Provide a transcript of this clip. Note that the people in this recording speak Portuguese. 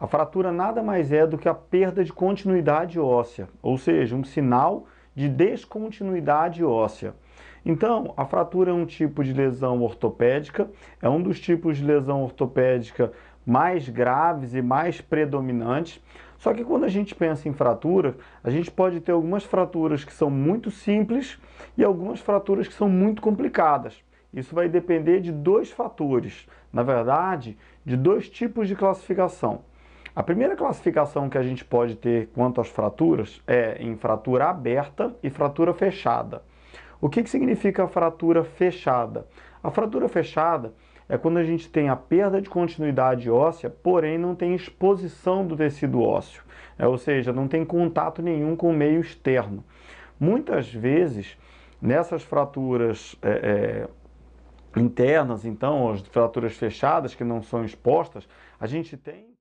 A fratura nada mais é do que a perda de continuidade óssea, ou seja, um sinal de descontinuidade óssea. Então, a fratura é um tipo de lesão ortopédica, é um dos tipos de lesão ortopédica mais graves e mais predominantes. Só que quando a gente pensa em fratura, a gente pode ter algumas fraturas que são muito simples e algumas fraturas que são muito complicadas. Isso vai depender de dois fatores, na verdade, de dois tipos de classificação. A primeira classificação que a gente pode ter quanto às fraturas é em fratura aberta e fratura fechada. O que, que significa fratura fechada? A fratura fechada é quando a gente tem a perda de continuidade óssea, porém não tem exposição do tecido ósseo, é, ou seja, não tem contato nenhum com o meio externo. Muitas vezes, nessas fraturas é, é, internas, então, as fraturas fechadas que não são expostas, a gente tem